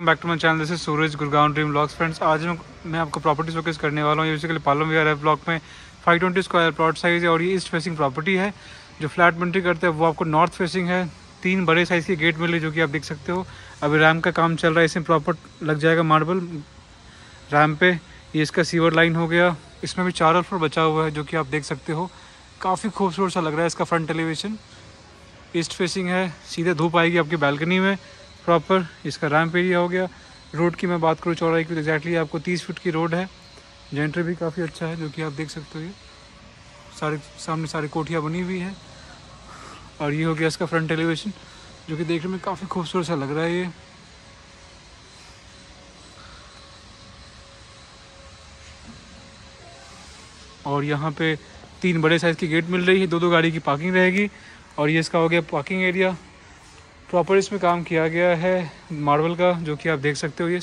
Back to my channel this is Suraj Gurgaon dream blogs friends आज मैं आपको property showcase करने वाला हूँ। बेसिकली पालम विहार है ब्लॉक में 520 स्क्वायर प्लॉट साइज़ है और ये ईस्ट फेसिंग प्रॉपर्टी है। जो फ्लैट मेंट्री करते हैं, वो आपको नॉर्थ फेसिंग है। तीन बड़े साइज़ के गेट मिले जो कि आप देख सकते हो। अभी रैम का काम चल रहा है, इसमें प्रॉपर लग जाएगा मार्बल रैम पे ये इसका सीवर लाइन हो गया। इसमें भी चारों फ्लोर बचा हुआ है, जो कि आप देख सकते हो। काफ़ी खूबसूरत सा लग रहा है इसका फ्रंट एलिवेशन ईस्ट फेसिंग है, सीधे धूप आएगी आपकी बैल्कनी में। प्रॉपर इसका रैम्प एरिया हो गया। रोड की मैं बात करूँ, चौड़ाई की तो एग्जैक्टली आपको तीस फीट की रोड है। जेंटर भी काफ़ी अच्छा है, जो कि आप देख सकते हो ये। सारे, सामने सारी कोठियाँ बनी हुई है। और ये हो गया इसका फ्रंट एलिवेशन जो कि देखने में काफ़ी खूबसूरत सा लग रहा है ये। और यहाँ पे तीन बड़े साइज़ की गेट मिल रही है दो दो गाड़ी की पार्किंग रहेगी। और ये इसका हो गया पार्किंग एरिया प्रॉपर इसमें काम किया गया है मार्बल का, जो कि आप देख सकते हो ये।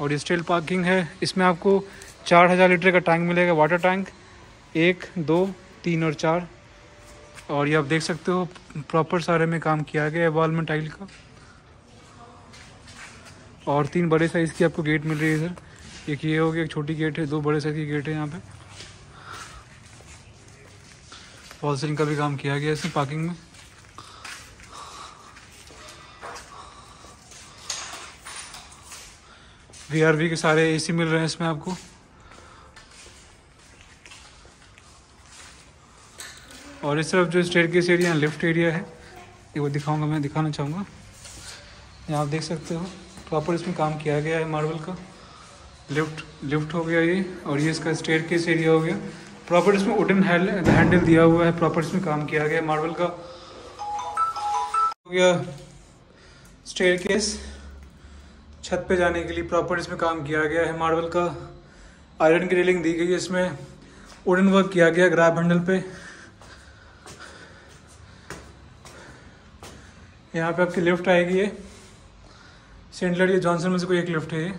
और ये स्टील पार्किंग है। इसमें आपको चार हज़ार लीटर का टैंक मिलेगा वाटर टैंक एक, दो, तीन और चार। और ये आप देख सकते हो प्रॉपर सारे में काम किया गया है वॉल में टाइल का। और तीन बड़े साइज़ की आपको गेट मिल रही है इधर। एक ये हो गया, एक छोटी गेट है। दो बड़े साइज़ की गेट है यहाँ पे। फॉल का भी काम किया गया है इसमें पार्किंग में। वी के सारे एसी मिल रहे हैं इसमें आपको। और इस तरफ़ जो स्टेट केस एरिया है, लिफ्ट एरिया है, ये वो दिखाऊँगा मैं, दिखाना चाहूँगा। यहाँ आप देख सकते हो, प्रॉपर इसमें काम किया गया है मार्बल का। लिफ्ट लिफ्ट हो गया ये, और ये इसका स्टेयर केस एरिया हो गया। प्रॉपर इसमें वुडन हैंडल दिया हुआ है, प्रॉपर इसमें काम किया गया है मार्बल का। हो गया स्टेयर केस। छत पे जाने के लिए प्रॉपर इसमें काम किया गया है। मार्बल का आयरन की रेलिंग दी गई है इसमें। वुडन वर्क किया गया ग्राफ हैंडल पे। यहाँ पे आपकी लिफ्ट आएगी ये। सेंटलर ये जॉनसन में से कोई एक लिफ्ट है ये।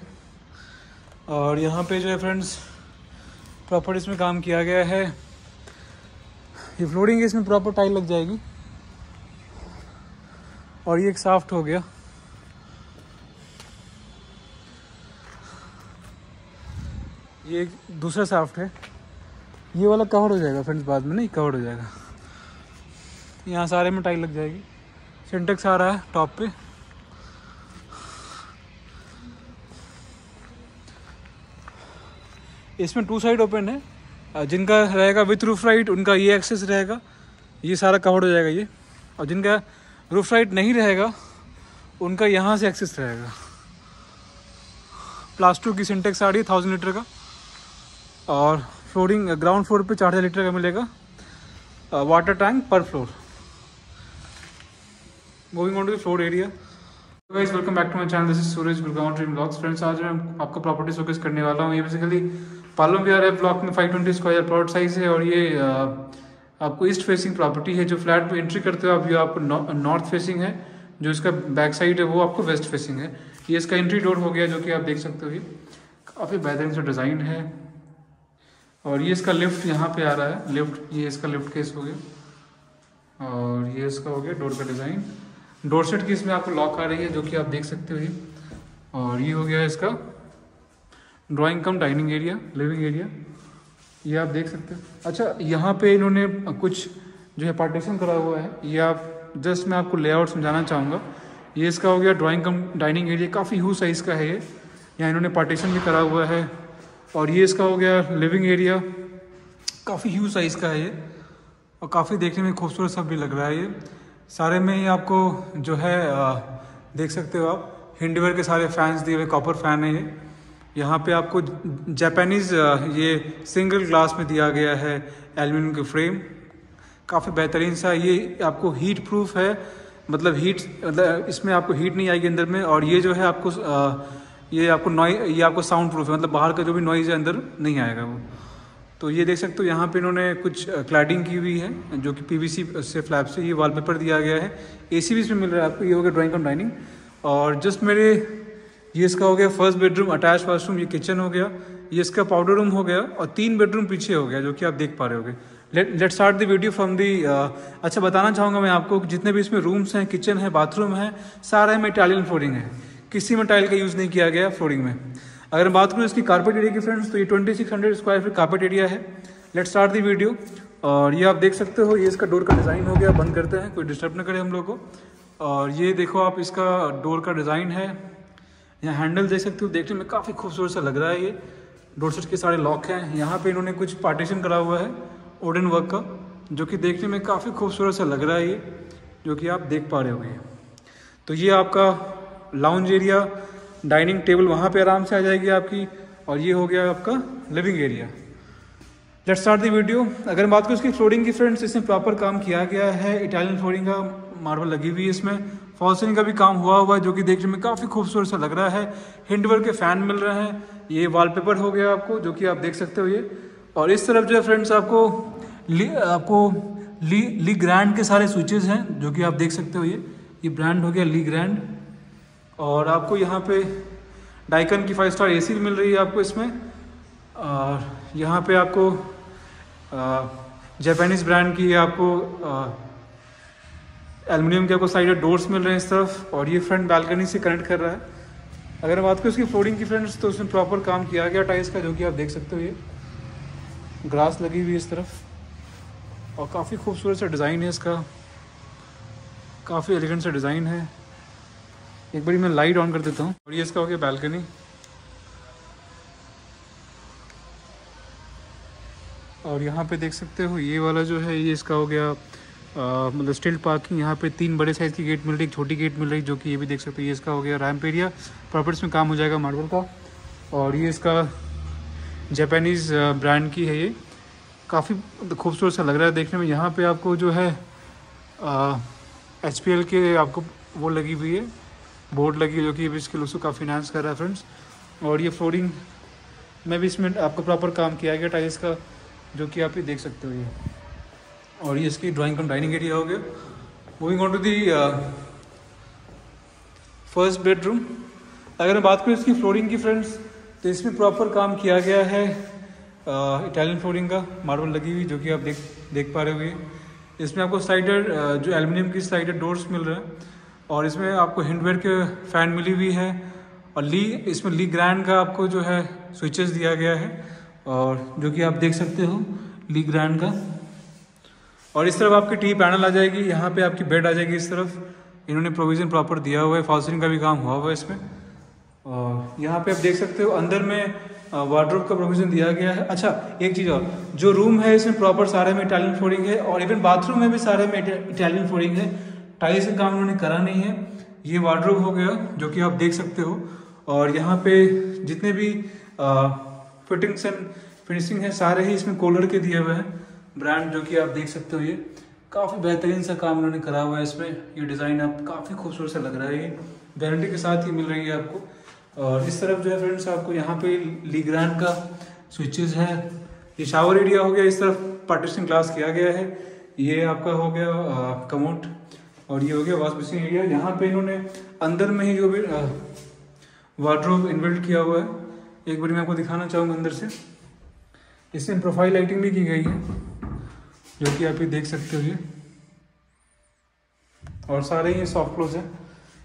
और यहाँ पे जो है फ्रेंड्स प्रॉपर इसमें काम किया गया है। ये फ्लोरिंग इसमें प्रॉपर टाइल लग जाएगी। और ये एक साफ्ट हो गया। ये एक दूसरा साफ्ट है। ये वाला कवर हो जाएगा फ्रेंड्स बाद में, नहीं कवर हो जाएगा। यहाँ सारे में टाइल लग जाएगी। सिंटेक्स आ रहा है टॉप पे। इसमें टू साइड ओपन है। जिनका रहेगा विथ रूफ राइट उनका ये एक्सेस रहेगा। ये सारा कवर हो जाएगा ये। और जिनका रूफ राइट नहीं रहेगा, उनका यहाँ से एक्सेस रहेगा। प्लास्टो की सिंटेक्स आ रही है थाउज़ेंड लीटर का। और फ्लोरिंग ग्राउंड फ्लोर पे चार हज़ार लीटर का मिलेगा। वाटर टैंक पर floor moving on to floor area guys welcome back to my channel this is Suraj Gurgaon dream blogs friends आज मैं आपको प्रॉपर्टी शोकेस करने वाला हूँ। ये बेसिकली पालम विहार है ब्लॉक में 520 स्क्वायर प्लॉट साइज़ है और ये आपको ईस्ट फेसिंग प्रॉपर्टी है जो फ्लैट में एंट्री करते हो आप, ये आपको नॉर्थ फेसिंग है। जो इसका बैक साइड है, वो आपको वेस्ट फेसिंग है। ये इसका एंट्री डोर हो गया, जो कि आप देख सकते हो। ये काफ़ी बेहतरीन सा डिज़ाइन है। और ये इसका लिफ्ट यहाँ पे आ रहा है। लिफ्ट, ये इसका लिफ्ट केस हो गया। और ये इसका हो गया डोर का डिज़ाइन डोर सेट की इसमें आपको लॉक आ रही है, जो कि आप देख सकते हो ये। और ये हो गया इसका drawing cum dining area living area ये आप देख सकते हो। अच्छा यहाँ पे इन्होंने कुछ जो है पार्टीशन करा हुआ है, ये आप जस्ट मैं आपको लेआउट समझाना चाहूँगा। ये इसका हो गया ड्राइंग कम डाइनिंग एरिया काफ़ी ह्यू साइज़ का है ये। यहाँ इन्होंने पार्टीशन भी करा हुआ है। और ये इसका हो गया लिविंग एरिया काफ़ी ह्यू साइज़ का है ये। और काफ़ी देखने में खूबसूरत सब भी लग रहा है ये। सारे में ही आपको जो है आ, देख सकते हो आप। हिंडवेयर के सारे फैंस दिए हुए कॉपर फ़ैन है ये। यहाँ पे आपको जापानीज़ ये सिंगल ग्लास में दिया गया है एल्यूमिनियम के फ्रेम काफ़ी बेहतरीन सा ये आपको हीट प्रूफ है। मतलब हीट मतलब इसमें आपको हीट नहीं आएगी अंदर में। और ये जो है आपको आ, ये आपको नॉइ ये आपको साउंड प्रूफ है मतलब बाहर का जो भी नॉइज़ है अंदर नहीं आएगा वो। तो ये देख सकते हो, यहाँ पे इन्होंने कुछ क्लैडिंग की हुई है, जो कि पीवीसी से फ्लैप से ये वॉलपेपर दिया गया है। एसी भी इसमें मिल रहा है, आपको ये हो गया ड्राइंग कम डाइनिंग और जस्ट मेरे, ये इसका हो गया फ़र्स्ट बेडरूम अटैच वाशरूम ये किचन हो गया। ये इसका पाउडर रूम हो गया और तीन बेडरूम पीछे हो गया, जो कि आप देख पा रहे हो let start the video from the अच्छा बताना चाहूँगा मैं आपको जितने भी इसमें रूम्स हैं किचन है बाथरूम है, सारे में इटालियन फ्लोरिंग है। किसी में टाइल का यूज़ नहीं किया गया फ्लोरिंग में। अगर मैं बात करूँ इसकी कारपेट एरिया की फ्रेंड्स तो ये twenty six hundred square feet carpet area है। लेट स्टार्ट दी वीडियो और ये आप देख सकते हो, ये इसका डोर का डिज़ाइन हो गया, बंद करते हैं, कोई डिस्टर्ब ना करे हम लोग को। और ये देखो आप, इसका डोर का डिज़ाइन है। यहाँ हैंडल देख सकते हो, देखने में काफ़ी खूबसूरत सा लग रहा है ये। डोर सेट के सारे लॉक हैं। यहाँ पे इन्होंने कुछ पार्टीशन करा हुआ है ओडन वर्क का, जो कि देखने में काफ़ी खूबसूरत सा लग रहा है ये, जो कि आप देख पा रहे हो तो ये आपका लाउंज एरिया डाइनिंग टेबल वहाँ पे आराम से आ जाएगी आपकी, और ये हो गया आपका living area let start the video अगर बात करूँ इसकी फ्लोरिंग की फ्रेंड्स इसमें प्रॉपर काम किया गया है. इटालियन फ्लोरिंग का मार्बल लगी हुई है इसमें. फॉल्सिंग का भी काम हुआ हुआ है, जो कि देखने में काफ़ी खूबसूरत सा लग रहा है. हिंडवर के फ़ैन मिल रहे हैं. ये वॉलपेपर हो गया आपको, जो कि आप देख सकते हो ये. और इस तरफ़ जो है फ्रेंड्स आपको ली आपको ली ली ग्रैंड के सारे स्विचेस हैं, जो कि आप देख सकते हो ये. ये ब्रांड हो गया ली ग्रैंड और आपको यहाँ पे डाइकन की फाइव स्टार एसी मिल रही है आपको इसमें। और यहाँ पे आपको जापानीज़ ब्रांड की आपको एलमिनियम के आपको साइड डोर्स मिल रहे हैं इस तरफ़ और ये फ्रंट बालकनी से कनेक्ट कर रहा है। अगर बात करें उसकी फ्लोरिंग की फ्रेंड्स तो उसमें प्रॉपर काम किया गया टाइल्स का, जो कि आप देख सकते हो ये। ग्रास लगी हुई इस तरफ़ और काफ़ी खूबसूरत सा डिज़ाइन है इसका। काफ़ी एलिगेंट सा डिज़ाइन है। एक बारी मैं लाइट ऑन कर देता हूँ। और ये इसका हो गया बालकनी और यहाँ पे देख सकते हो, ये वाला जो है, ये इसका हो गया मतलब स्टिल पार्किंग यहाँ पे तीन बड़े साइज़ की गेट मिल रही, एक छोटी गेट मिल रही, जो कि ये भी देख सकते हो, ये इसका हो गया रैम्प एरिया प्रॉपर्टीज़ में काम हो जाएगा मार्बल का। और ये इसका जापानीज़ ब्रांड की है ये। काफ़ी खूबसूरत सा लग रहा है देखने में। यहाँ पे आपको जो है एचपीएल के आपको वो लगी हुई है। बोर्ड लगी जो कि इसके लुक को काफ़ी इन्हांस कर रहा है फ्रेंड्स और ये फ्लोरिंग में भी इसमें आपको प्रॉपर काम किया गया टाइल्स का जो कि आप ये देख सकते हो ये। और ये इसकी ड्राइंग कम डाइनिंग एरिया हो गया। Moving on to the first bedroom अगर मैं बात करूँ इसकी फ्लोरिंग की फ्रेंड्स तो इसमें प्रॉपर काम किया गया है इटालियन uh, फ्लोरिंग का मार्बल लगी हुई जो कि आप देख देख पा रहे हो इसमें आपको स्लाइडर uh, जो एल्यूमिनियम की स्लाइडर डोर्स मिल रहे हैं। और इसमें आपको हिंडवेयर के फ़ैन मिली हुई है और ली इसमें ली ग्रैंड का आपको जो है स्विचेस दिया गया है और जो कि आप देख सकते हो ली ग्रैंड का। और इस तरफ़ आपकी टी पैनल आ जाएगी, यहाँ पे आपकी बेड आ जाएगी इस तरफ़। इन्होंने प्रोविज़न प्रॉपर दिया हुआ है फॉल्सिंग का भी काम हुआ हुआ है इसमें। और यहाँ पे आप देख सकते हो, अंदर में वार्ड्रोब का प्रोविज़न दिया गया है। अच्छा एक चीज़ और, जो रूम है इसमें प्रॉपर सारे में इटालियन फ्लोरिंग है और इवन बाथरूम में भी सारे में इटालियन फ्लोरिंग है। टाइल्स का काम उन्होंने करा नहीं है। ये वार्ड्रोब हो गया, जो कि आप देख सकते हो। और यहाँ पे जितने भी फिटिंग्स एंड फिनिशिंग है, सारे ही इसमें कोलर के दिए हुए हैं। ब्रांड जो कि आप देख सकते हो ये। काफ़ी बेहतरीन सा काम उन्होंने करा हुआ है इसमें। ये डिज़ाइन आप काफ़ी खूबसूरत सा लग रहा है। ये गारंटी के साथ ही मिल रही है आपको। और इस तरफ़ जो है फ्रेंड्स आपको यहाँ पे लीग्रांड का स्विचेस है। ये शावर एरिया हो गया, इस तरफ़ पार्टीशन ग्लास किया गया है। ये आपका हो गया कमोट और ये हो गया वॉश बेसिन एरिया यहाँ पे इन्होंने अंदर में ही जो भी वार्ड्रोब इन्वेल्ट किया हुआ है। एक बार मैं आपको दिखाना चाहूँगा अंदर से। इसमें प्रोफ़ाइल लाइटिंग भी की गई है, जो कि आप ये देख सकते हो ये। और सारे ही सॉफ्ट क्लोज है।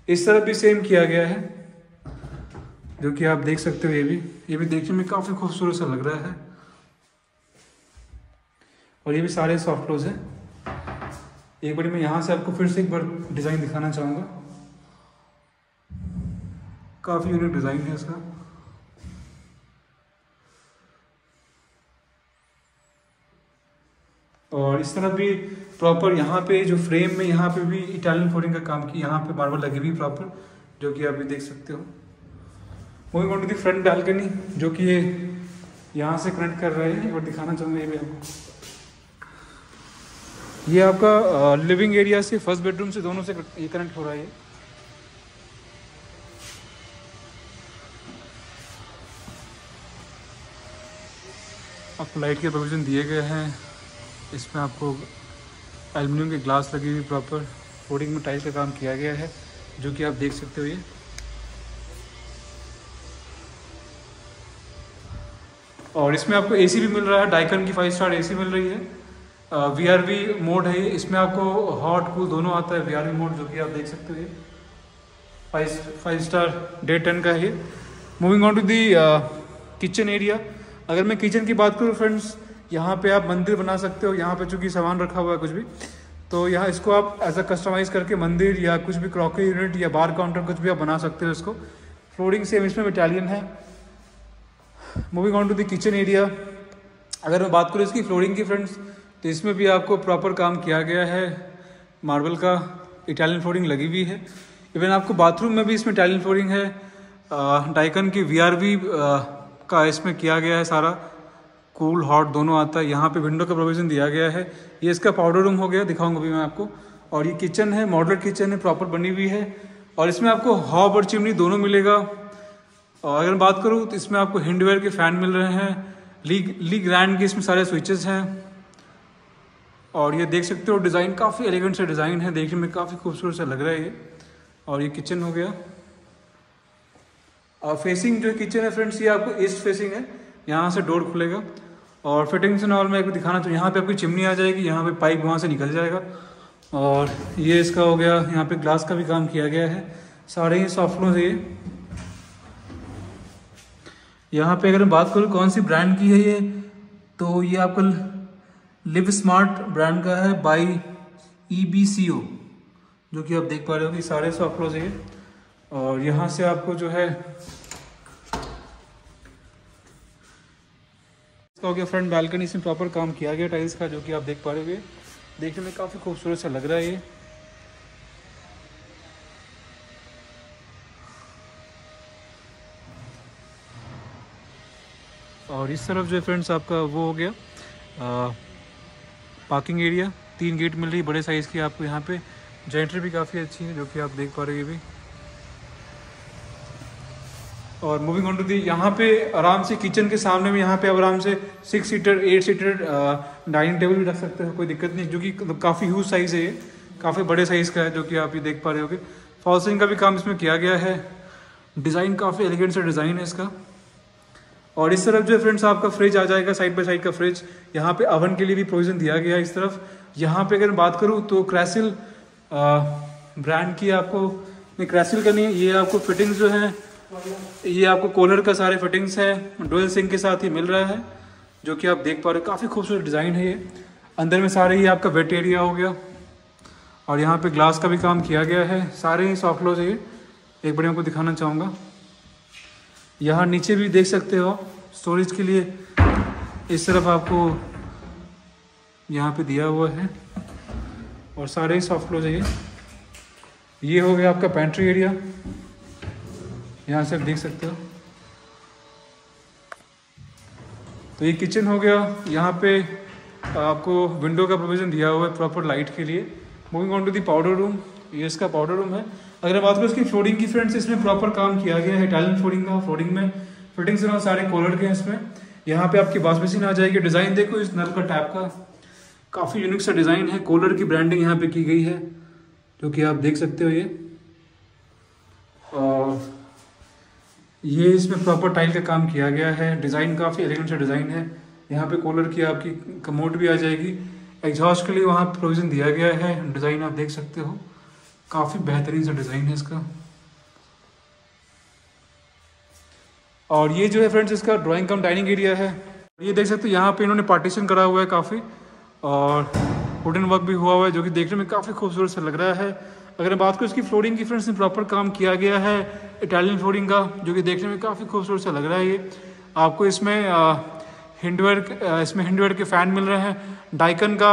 इस तरफ़ भी सेम किया गया है, जो कि आप देख सकते हो ये भी। ये भी देखने में काफ़ी खूबसूरत सा लग रहा है। और ये भी सारे सॉफ्ट क्लोज है। एक बार मैं यहाँ से आपको फिर से एक बार डिज़ाइन दिखाना चाहूँगा। काफ़ी यूनिक डिज़ाइन है इसका। और इस तरह भी प्रॉपर यहाँ पे जो फ्रेम में यहाँ पे भी इटालियन फ्लोरिंग का काम की यहाँ पे मार्बल लगी हुई प्रॉपर जो कि आप भी देख सकते हो। Moving on to the front balcony जो कि ये यहाँ से कनेक्ट कर रहे हैं और दिखाना चाहूँगा ये भी आपको। ये आपका लिविंग एरिया से फ़र्स्ट बेडरूम से दोनों से ये कनेक्ट हो रहा है। आपको लाइट के प्रोविज़न दिए गए हैं। इसमें आपको एल्यूमिनियम के ग्लास लगी हुई प्रॉपर फोडिंग में टाइल का काम किया गया है, जो कि आप देख सकते हो ये। और इसमें आपको एसी भी मिल रहा है डाइकन की फाइव स्टार एसी मिल रही है। वी आर वी मोड है, इसमें आपको हॉट कूल दोनों आता है वी आर वी मोड जो कि आप देख सकते हो ये। फाइव फाइव स्टार डे टेन का है। Moving on to the kitchen area अगर मैं किचन की बात करूँ फ्रेंड्स यहाँ पे आप मंदिर बना सकते हो। यहाँ पे चूँकि सामान रखा हुआ है कुछ भी। तो यहाँ इसको आप एज अ कस्टमाइज करके मंदिर या कुछ भी क्रॉकरी यूनिट या बार काउंटर कुछ भी आप बना सकते हो इसको। फ्लोरिंग सेम इसमें इटालियन है। Moving on to the kitchen area अगर मैं बात करूँ इसकी फ्लोरिंग की फ्रेंड्स तो इसमें भी आपको प्रॉपर काम किया गया है। मार्बल का इटालियन फ्लोरिंग लगी हुई है। इवन आपको बाथरूम में भी इसमें इटालियन फ्लोरिंग है। डाइकन की वी का इसमें किया गया है सारा। कूल हॉट दोनों आता है। यहाँ पे विंडो का प्रोविज़न दिया गया है। ये इसका पाउडर रूम हो गया, दिखाऊँगा अभी मैं आपको। और ये किचन है मॉडल किचन है प्रॉपर बनी हुई है। और इसमें आपको हॉब और चिमनी दोनों मिलेगा। और अगर बात करूँ तो इसमें आपको हिंडवेयर के फ़ैन मिल रहे हैं। लीग लीग ग्रैंड के इसमें सारे स्विचेस हैं। और ये देख सकते हो, डिज़ाइन काफ़ी एलिगेंट से डिज़ाइन है, देखने में काफ़ी खूबसूरत सा लग रहा है ये। और ये किचन हो गया। और फेसिंग जो किचन है फ्रेंड्स ये आपको ईस्ट फेसिंग है, यहाँ से डोर खुलेगा। और फिटिंग्स एंड ऑल मैं आपको दिखाना तो यहाँ पे आपकी चिमनी आ जाएगी, यहाँ पे पाइप वहाँ से निकल जाएगा। और ये इसका हो गया, यहाँ पे ग्लास का भी काम किया गया है। सारे ही सॉफ्ट फ्लो ये। यहाँ पे अगर मैं बात करूँ कौन सी ब्रांड की है ये तो ये आपका लिव स्मार्ट ब्रांड का है बाई ई बी सी ओ जो कि आप देख पा रहे हो कि सारे सौ फ्लोज है और यहाँ से आपको जो है इसका हो गया फ्रंट बालकनी इसमें प्रॉपर काम किया गया टाइल्स का जो कि आप देख पा रहे हो देखने में काफ़ी खूबसूरत सा लग रहा है ये। और इस तरफ़ जो है फ्रेंड्स आपका वो हो गया आ, पार्किंग एरिया, तीन गेट मिल रही है, बड़े साइज़ की आपको यहाँ पे। जेंट्री भी काफ़ी अच्छी है, जो कि आप देख पा रहे हैं भी और मूविंग ऑन टू दी यहाँ पे आराम से किचन के सामने में यहाँ पे आप आराम से six seater eight seater dining table भी रख सकते हो, कोई दिक्कत नहीं, जो कि काफ़ी ह्यूज साइज़ है ये। काफ़ी बड़े साइज़ का है, जो कि आप ये देख पा रहे होगे। फॉल्सिंग का भी काम इसमें किया गया है। डिज़ाइन काफ़ी एलिगेंट सा डिज़ाइन है इसका। और इस तरफ़ जो है फ्रेंड्स आपका फ्रिज आ जाएगा साइड बाई साइड का फ्रिज यहाँ पे अवन के लिए भी प्रोविज़न दिया गया है इस तरफ़. यहाँ पे अगर मैं बात करूँ तो क्रैसिल ब्रांड की आपको, नहीं क्रैसिल का नहीं, ये आपको फिटिंग्स जो है, ये आपको कॉलर का सारे फिटिंग्स है डोल सिंह के साथ ही मिल रहा है, जो कि आप देख पा रहे हो। काफ़ी खूबसूरत डिज़ाइन है ये। अंदर में सारे ही आपका वेट एरिया हो गया। और यहाँ पे ग्लास का भी काम किया गया है। सारे ही सॉफ्ट क्लोज है ये। एक बड़े आपको दिखाना चाहूँगा। यहाँ नीचे भी देख सकते हो स्टोरेज के लिए इस तरफ़ आपको यहाँ पे दिया हुआ है। और सारे ही सॉफ्ट क्लोज है ये। ये हो गया आपका पेंट्री एरिया यहाँ से आप देख सकते हो। तो ये किचन हो गया। यहाँ पे आपको विंडो का प्रोविज़न दिया हुआ है प्रॉपर लाइट के लिए। Moving on to the powder room ये इसका पाउडर रूम है। अगर बात करें इसकी फ्लोरिंग की फ्रेंड्स इसमें प्रॉपर काम किया गया है इटालियन फ्लोरिंग का फ्लोरिंग में। फिटिंग्स ना सारे कॉलर के हैं इसमें। यहाँ पे आपकी वॉश मशीन आ जाएगी। डिज़ाइन देखो, इस नल का टैप का। काफ़ी यूनिक सा डिज़ाइन है। कॉलर की ब्रांडिंग यहाँ पे की गई है, जो कि आप देख सकते हो ये। और ये इसमें प्रॉपर टाइल का काम किया गया है। डिज़ाइन काफ़ी एलिगेंट सा डिज़ाइन है। यहाँ पे कॉलर की आपकी कमोट भी आ जाएगी। एग्जॉस्ट के लिए वहाँ प्रोविज़न दिया गया है। डिज़ाइन आप देख सकते हो। काफ़ी बेहतरीन सा डिज़ाइन है इसका। और ये जो है फ्रेंड्स, इसका ड्राइंग कम डाइनिंग एरिया है। ये देख सकते हो, यहाँ पे इन्होंने पार्टीशन करा हुआ है काफ़ी, और वुडन वर्क भी हुआ हुआ है, जो कि देखने में काफ़ी खूबसूरत सा लग रहा है। अगर मैं बात करूँ इसकी फ्लोरिंग की फ्रेंड्स प्रॉपर काम किया गया है इटालियन फ्लोरिंग का, जो कि देखने में काफ़ी खूबसूरत सा लग रहा है ये। आपको इसमें हिंडवेयर इसमें हिंडवेयर के फ़ैन मिल रहे हैं डाइकन का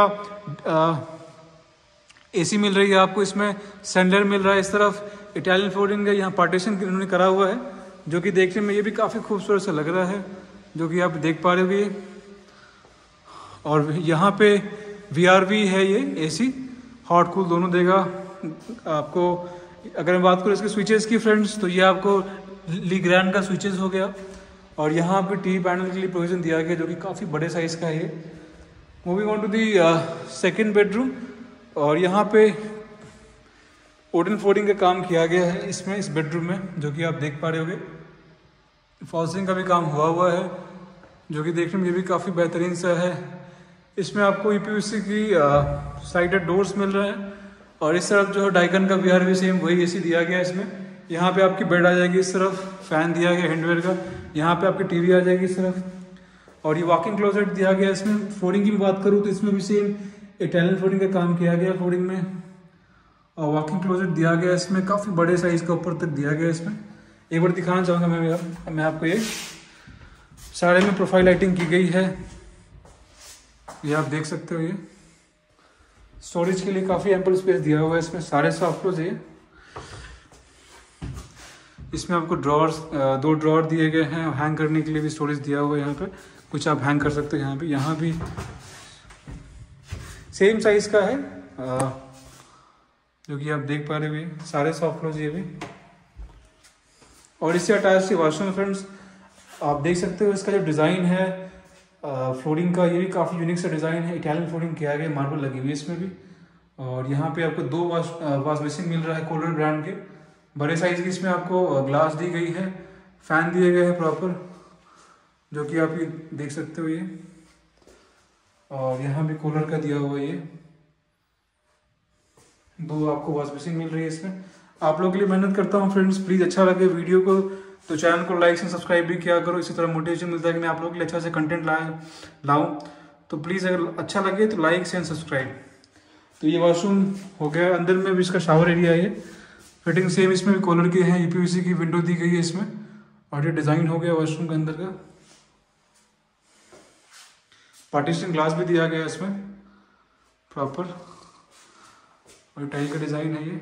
एसी मिल रही है आपको इसमें सेंडर मिल रहा है इस तरफ़ इटालियन फ्लोरिंग है, यहाँ पार्टीशन इन्होंने करा हुआ है, जो कि देखने में ये भी काफ़ी खूबसूरत सा लग रहा है, जो कि आप देख पा रहे हो और यहाँ पे वीआरवी है ये एसी हॉट कूल दोनों देगा। आपको, अगर मैं बात करूँ इसके स्विचेस की फ्रेंड्स तो ये आपको ली ग्रैंड का स्विचेस हो गया। और यहाँ आपको टीवी पैनल के लिए प्रोविज़न दिया गया, जो कि काफ़ी बड़े साइज़ का है moving on to the second bedroom और यहाँ पे ओडन फोर्डिंग का काम किया गया है इसमें, इस बेडरूम में, जो कि आप देख पा रहे होगे। फॉल्सिंग का भी काम हुआ हुआ है, जो कि देखने में ये भी काफ़ी बेहतरीन सा है। इसमें आपको ई की साइडेड डोर्स मिल रहे हैं और इस तरफ़ जो है डाइकन का वी भी सेम वही एसी दिया गया है इसमें। यहाँ पे आपकी बेड आ जाएगी इस तरफ़ फ़ैन दिया गया हैंडवेयर का। यहाँ पे आपकी टीवी आ जाएगी इस तरफ़। और ये वॉकिंग क्लोजेट दिया गया है इसमें। फ्लोरिंग की बात करूँ तो इसमें भी सेम इटालियन फ्लोरिंग का काम किया गया फ्लोरिंग में, और वॉकिंग क्लोजेट दिया गया इसमें, काफ़ी बड़े साइज़ का ऊपर तक दिया गया इसमें। एक बार दिखाना चाहूँगा मैं मैं आपको ये। सारे में प्रोफ़ाइल लाइटिंग की गई है। ये आप देख सकते हो ये। स्टोरेज के लिए काफ़ी एम्पल स्पेस दिया हुआ है इसमें, सारे सॉफ्ट क्लोज है इसमें आपको ड्रॉर्स दो ड्रॉर दिए गए हैं हैंग करने के लिए भी स्टोरेज दिया हुआ है यहाँ पे। कुछ आप हैंग कर सकते हो यहाँ पे। यहाँ भी सेम साइज़ का है। जो कि आप देख पा रहे हो सारे सॉफ्ट क्लोज ये भी और इससे अटैच से वॉशरूम फ्रेंड्स आप देख सकते हो इसका जो डिज़ाइन है फ्लोरिंग का, ये भी काफ़ी यूनिक सा डिज़ाइन है। इटालियन फ्लोरिंग किया गया मार्बल लगी हुई है इसमें भी। और यहाँ पे आपको दो वॉश वॉश बेसिन मिल रहा है कोलर ब्रांड के। बड़े साइज़ की इसमें आपको ग्लास दी गई है। फ़ैन दिए गए हैं प्रॉपर जो कि आप ये देख सकते हो ये। और यहाँ भी कूलर का दिया हुआ ये। दो आपको वॉश बेसिन मिल रही है इसमें। आप लोगों के लिए मेहनत करता हूँ फ्रेंड्स प्लीज़ अच्छा लगे वीडियो को तो चैनल को लाइक एंड सब्सक्राइब भी किया करो। इसी तरह मोटिवेशन मिलता है कि मैं आप लोगों के लिए अच्छा से कंटेंट लाए लाऊं। तो प्लीज़ अगर अच्छा लगे तो लाइक एंड सब्सक्राइब तो ये वॉशरूम हो गया। अंदर में भी इसका शावर एरिया है फिटिंग सेम इसमें भी कॉलर के हैं। यूपीवीसी की विंडो दी गई है इसमें। और ये डिज़ाइन हो गया वॉशरूम के अंदर का। पार्टीशन ग्लास भी दिया गया इसमें। प्रॉपर और टाइल का डिज़ाइन है ये।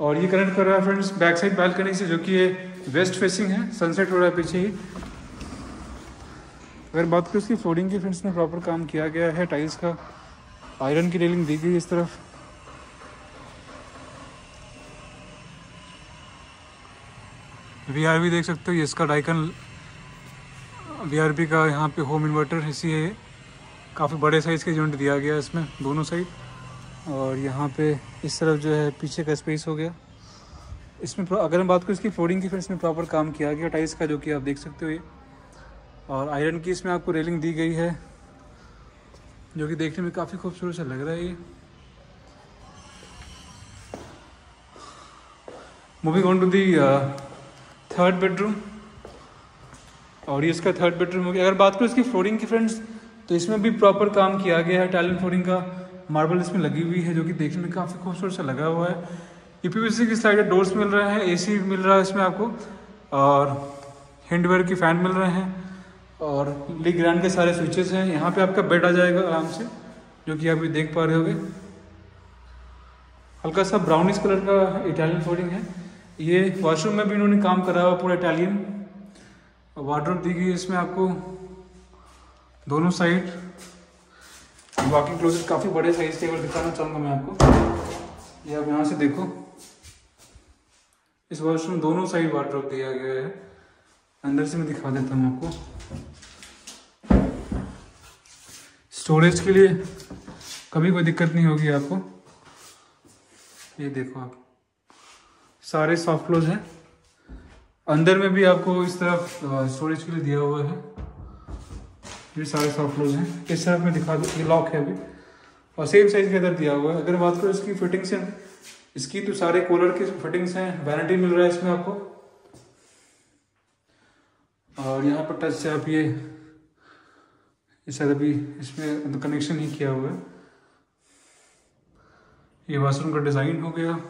और ये कनेक्ट कर रहा है फ्रेंड्स बैक साइड बालकनी से, जो कि ये वेस्ट फेसिंग है सनसेट हो रहा है पीछे ही। अगर बात करें उसकी फ्लोरिंग की फ्रेंड्स में प्रॉपर काम किया गया है टाइल्स का। आयरन की रेलिंग दी गई इस तरफ़। वी देख सकते हो, ये इसका डाइकन वी का यहाँ पे होम इन्वर्टर इसी है। काफ़ी बड़े साइज़ के यूनिट दिया गया है इसमें, दोनों साइड और यहाँ पे इस तरफ़ जो है, पीछे का स्पेस हो गया। इसमें अगर मैं बात करूँ इसकी फ्लोरिंग की, फिर इसमें प्रॉपर काम किया गया टाइल्स का, जो कि आप देख सकते हो ये। और आयरन की इसमें आपको रेलिंग दी गई है, जो कि देखने में काफ़ी खूबसूरत सा लग रहा है ये। Moving on to the third bedroom और ये इसका थर्ड बेडरूम हो गया। अगर बात करूँ इसकी फ्लोरिंग की फ्रेंड्स तो इसमें भी प्रॉपर काम किया गया है टैलेंट फ्लोरिंग का। मार्बल इसमें लगी हुई है, जो कि देखने में काफ़ी खूबसूरत सा लगा हुआ है। यूपीवीसी की स्लाइडर डोर्स मिल रहे हैं एसी मिल रहा है इसमें आपको। और हैंडवेयर की फ़ैन मिल रहे हैं। और ली ग्रैंड के सारे स्विचेस हैं। यहाँ पे आपका बेड आ जाएगा आराम से, जो कि आप भी देख पा रहे होगे। हल्का सा ब्राउनिश कलर का इटालियन फ्लोरिंग है। ये वॉशरूम में भी इन्होंने काम करा हुआ पूरा इटालियन वार्ड्रोब दी गई इसमें आपको। दोनों साइड वॉकिंग क्लोजेट काफ़ी बड़े साइज़ के अगर दिखाना चाहूँगा मैं आपको। ये आप यहाँ से देखो। इस वॉशरूम दोनों साइड वार्ड्रोब दिया गया है। अंदर से मैं दिखा देता हूँ आपको। स्टोरेज के लिए कभी कोई दिक्कत नहीं होगी आपको। ये देखो आप। सारे सॉफ्ट क्लोज हैं। अंदर में भी आपको इस तरफ़ स्टोरेज के लिए दिया हुआ है। ये सारे सॉफ्ट क्लोज हैं। इस तरफ़ में दिखा दूँ, ये लॉक है अभी। और सेम साइज़ के अंदर दिया हुआ है। अगर बात करो इसकी फिटिंग्स हैं, इसकी तो सारे कूलर की फिटिंग्स हैं। वारंटी मिल रहा है इसमें आपको। और यहाँ पर टच से आप ये शायद अभी इसमें कनेक्शन ही किया हुआ है। ये वाशरूम का डिज़ाइन हो गया।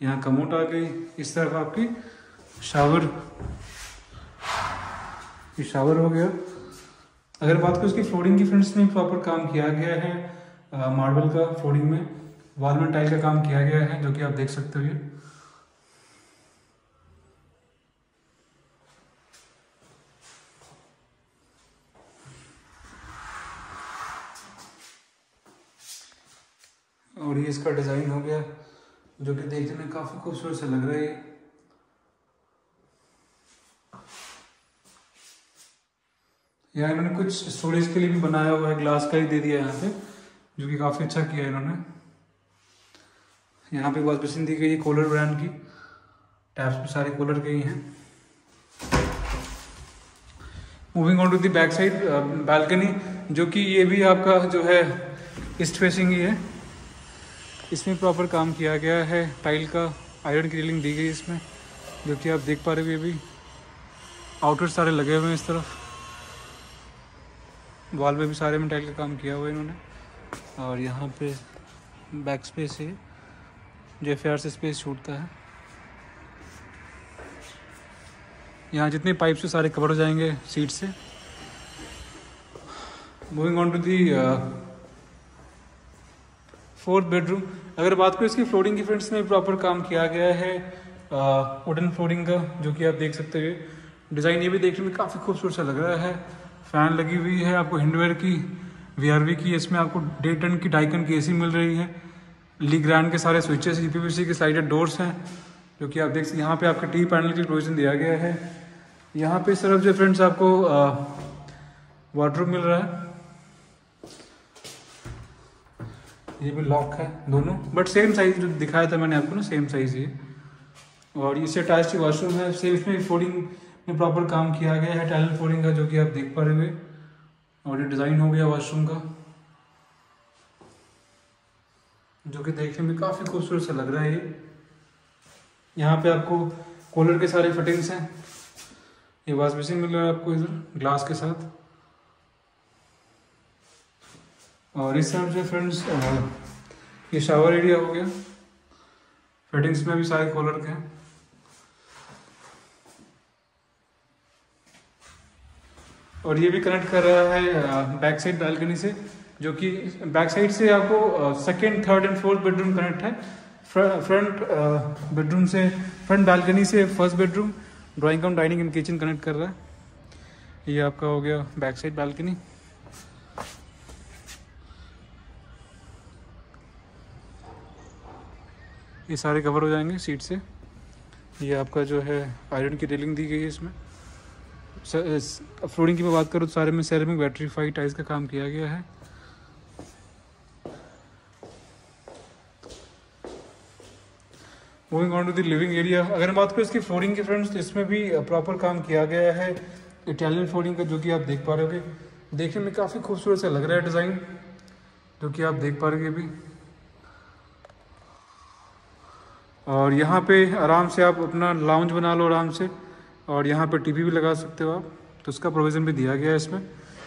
यहाँ कमोट आ गई। इस तरफ़ आपकी शावर। ये शावर हो गया। अगर बात करें उसकी फ्लोरिंग की फ्रेंड्स में प्रॉपर काम किया गया है मार्बल का फ्लोरिंग में। वॉल में टाइल का काम किया गया है, जो कि आप देख सकते हो और ये इसका डिज़ाइन हो गया। जो कि देखने में काफ़ी खूबसूरत से लग रहा है यहाँ इन्होंने कुछ स्टोरेज के लिए भी बनाया हुआ है ग्लास का ही दे दिया यहाँ पे, जो कि काफ़ी अच्छा किया इन्होंने। यहाँ पे वॉश बेसिन दी गई है कूलर ब्रांड की। टैप्स पे सारे कूलर के ही हैं। Moving on to the back side balcony जो कि ये भी आपका जो है ईस्ट फेसिंग ही है। इसमें प्रॉपर काम किया गया है। टाइल का आयरन की रीलिंग दी गई इसमें। जो कि आप देख पा रहे हो अभी आउटर सारे लगे हुए हैं इस तरफ़। वॉल में भी सारे में टाइल का काम किया हुआ है इन्होंने। और यहाँ पे बैक स्पेस है। जो एफ़ से स्पेस छूटता है। यहाँ जितने पाइप से सारे कवर हो जाएँगे सीट से। Moving on to the fourth bedroom अगर बात करें इसकी फ्लोरिंग की फ्रेंड्स में प्रॉपर काम किया गया है वुडन फ्लोरिंग का, जो कि आप देख सकते हैं। डिज़ाइन ये भी देखने में काफ़ी खूबसूरत सा लग रहा है। फ़ैन लगी हुई है आपको हिंडवेयर की वीआरवी की, इसमें आपको डे टन की डाइकन की एसी मिल रही है। ली ग्रैंड के सारे स्विचेस यूपीवीसी के स्लाइडेड डोर्स हैं, जो कि आप देख सकते यहाँ पे आपके टी पैनल की प्रोविज़न दिया गया है। यहाँ पे इस तरफ़ जो फ्रेंड्स आपको वार्डरूम मिल रहा है। ये भी लॉक है, दोनों। बट सेम साइज़ जो दिखाया था मैंने आपको ना सेम साइज़ ये। और इससे अटैच वॉशरूम है सेम इसमें फोल्डिंग में प्रॉपर काम किया गया है टैलेंट फोल्डिंग का जो कि आप देख पा रहे हुए और ये डिज़ाइन हो गया वॉशरूम का। जो कि देखने में काफ़ी खूबसूरत सा लग रहा है ये। यहाँ पे आपको कूलर के सारे फिटिंग्स हैं। ये वॉश बेसिन मिल रहा है आपको इधर ग्लास के साथ। और इस तरफ़ से फ्रेंड्स ये शावर एरिया हो गया। फिटिंग्स में भी सारे कॉलर के हैं। और ये भी कनेक्ट कर रहा है बैक साइड बैल्कनी से, जो कि बैक साइड से आपको second third and fourth bedroom connect है। फ्रंट बेडरूम से फ्रंट बालकनी से first bedroom drawing cum dining and kitchen connect कर रहा है। ये आपका हो गया बैक साइड बालकनी ये सारे कवर हो जाएँगे सीट से। ये आपका जो है आयरन की रेलिंग दी गई है इसमें। फ्लोरिंग की मैं बात करूँ तो सारे में सेरेमिक बैटरीफाई टाइल्स का काम किया गया है। Moving on to the living area अगर मैं बात करूँ इसकी फ्लोरिंग की फ्रेंड्स तो इसमें भी प्रॉपर काम किया गया है इटालियन फ्लोरिंग का, जो कि आप देख पा रहे हो देखने में काफ़ी खूबसूरत सा लग रहा है डिज़ाइन जो कि आप देख पा रहे अभी। और यहाँ पे आराम से आप अपना लाउंज बना लो आराम से, और यहाँ पे टीवी भी लगा सकते हो आप। तो उसका प्रोविज़न भी दिया गया है इसमें।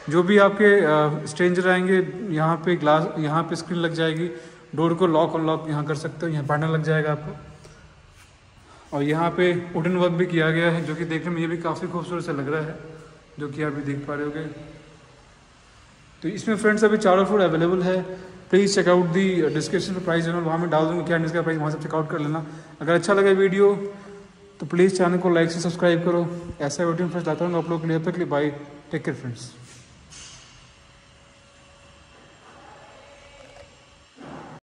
जो भी आपके स्ट्रेंजर आएँगे, यहाँ पे ग्लास यहाँ पे स्क्रीन लग जाएगी। डोर को लॉक अनलॉक यहाँ कर सकते हो, यहाँ पैनल लग जाएगा आपको। और यहाँ पे वुडन वर्क भी किया गया है, जो कि देखने में ये भी काफ़ी खूबसूरत से लग रहा है, जो कि आप भी देख पा रहे होगे। तो इसमें फ्रेंड्स अभी चारों फ़ूड अवेलेबल है। Please check out the description पर प्राइस जनरल वहाँ में डाल दूँगा क्या इसका प्राइस वहाँ से चेकआउट कर लेना। अगर अच्छा लगे वीडियो तो प्लीज़ चैनल को लाइक से सब्सक्राइब करो। ऐसा वीडियो फ़र्स्ट लाता हूँ। आप लोग के लिए तक बाई टेक केयर फ्रेंड्स